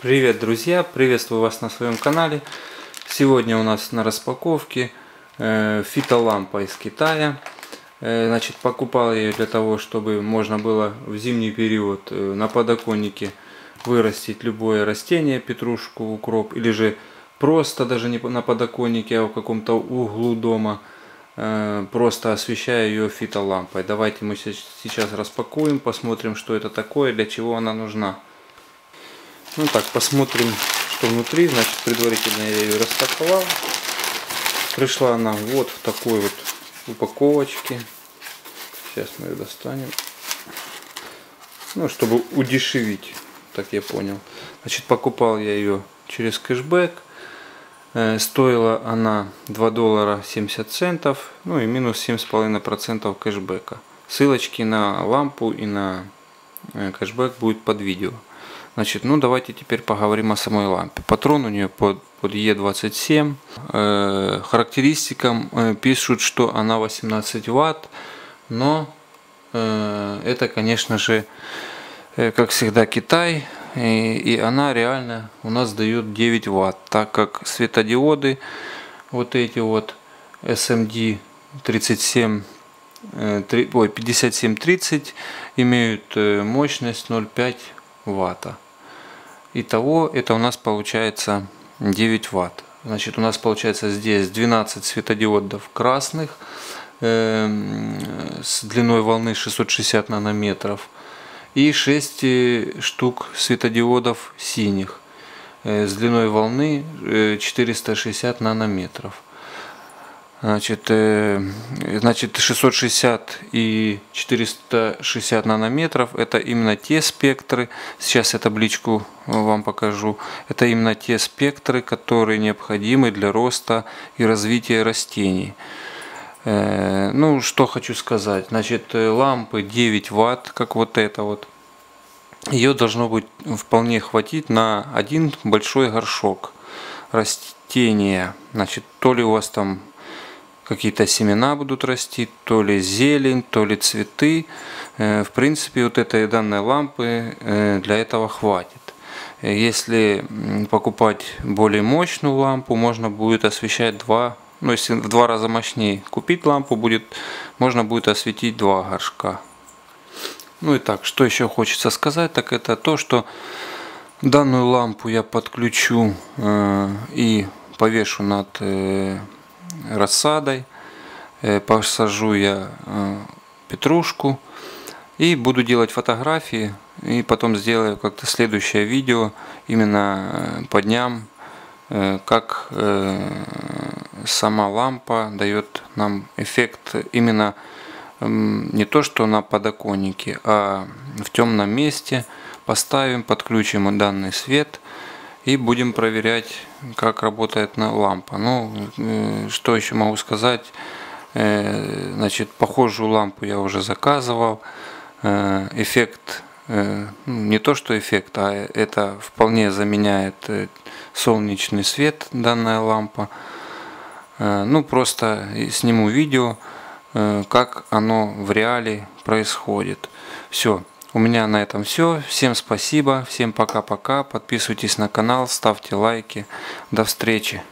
Привет, друзья! Приветствую вас на своем канале. Сегодня у нас на распаковке э, фитолампа из Китая. Э, значит, покупал ее для того, чтобы можно было в зимний период э, на подоконнике вырастить любое растение, петрушку, укроп, или же просто даже не на подоконнике, а в каком-то углу дома, просто освещая ее фитолампой. Давайте мы сейчас распакуем, посмотрим, что это такое, для чего она нужна. Ну так, посмотрим, что внутри. Значит, предварительно я ее распаковал. Пришла она вот в такой вот упаковочке. Сейчас мы ее достанем. Ну, чтобы удешевить, так я понял. Значит, покупал я ее через кэшбэк. Э, стоила она 2 доллара 70 центов. Ну и минус 7,5% кэшбэка. Ссылочки на лампу и на э, кэшбэк будет под видео. Значит, ну давайте теперь поговорим о самой лампе. Патрон у нее под, под E27. Э, характеристикам э, пишут, что она 18 ватт, но э, это, конечно же, э, как всегда, Китай. И, и она реально у нас дает 9 ватт, так как светодиоды, вот эти вот SMD 37 ой, 5730 имеют э, мощность 0,5 ватта. Итого это у нас получается 9 ватт. Значит, у нас получается здесь 12 светодиодов красных э, с длиной волны 660 нанометров и 6 штук светодиодов синих э, с длиной волны э, 460 нанометров. Значит, э, значит 660 и 460 нанометров это именно те спектры, сейчас я табличку вам покажу, это именно те спектры, которые необходимы для роста и развития растений. Э, ну, что хочу сказать, значит, лампы 9 ватт, как вот это вот, ее должно быть вполне хватить на один большой горшок растения. Значит, то ли у вас там какие-то семена будут расти, то ли зелень, то ли цветы. Э, в принципе, вот этой данной лампы э, для этого хватит. Если покупать более мощную лампу, можно будет освещать два, ну если в два раза мощнее купить лампу, будет, можно будет осветить два горшка. Ну и так, что еще хочется сказать, так это то, что данную лампу я подключу э, и повешу над э, рассадой. Э, посажу я э, петрушку и буду делать фотографии и потом сделаю как-то следующее видео именно э, по дням как сама лампа дает нам эффект именно не то что на подоконнике а в темном месте поставим подключим данный свет и будем проверять, как работает на лампа. Ну, э, что еще могу сказать? Э, значит, похожую лампу я уже заказывал. Э, эффект, ну, не то что эффект, а это вполне заменяет солнечный свет данная лампа. Ну, просто сниму видео, как оно в реале происходит. Все. У меня на этом все. Всем спасибо, всем пока-пока. Подписывайтесь на канал, ставьте лайки. До встречи.